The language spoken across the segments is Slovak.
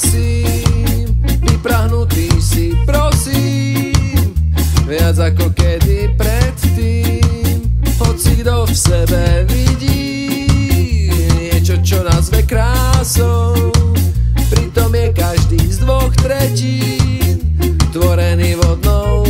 súhlasím, vyprahnutý si prosím, viac ako kedy predtým, hoci kto v sebe vidí niečo, čo nás nazve krásou, pritom je každý z dvoch tretín tvorený vodnou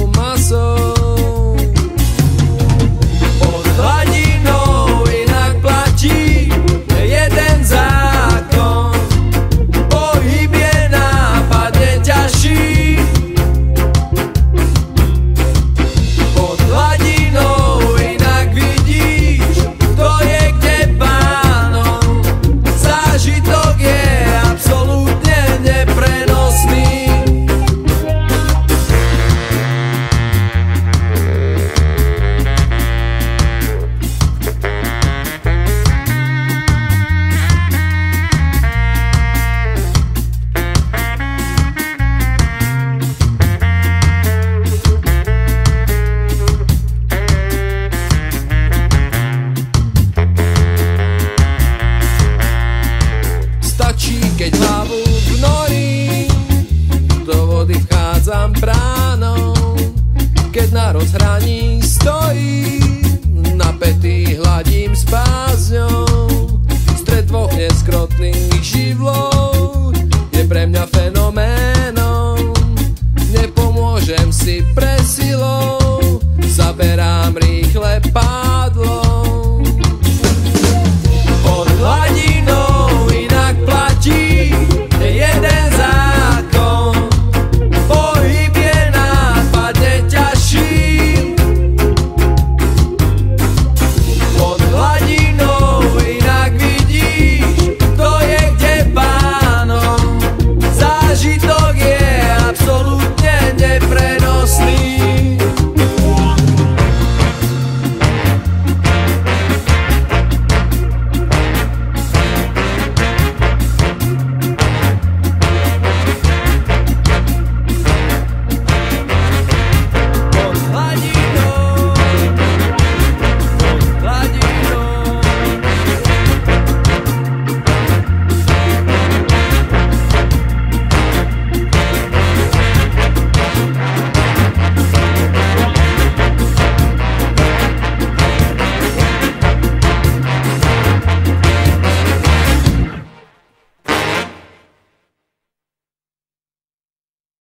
rozhraní stojím, napätý hladím s bázňou.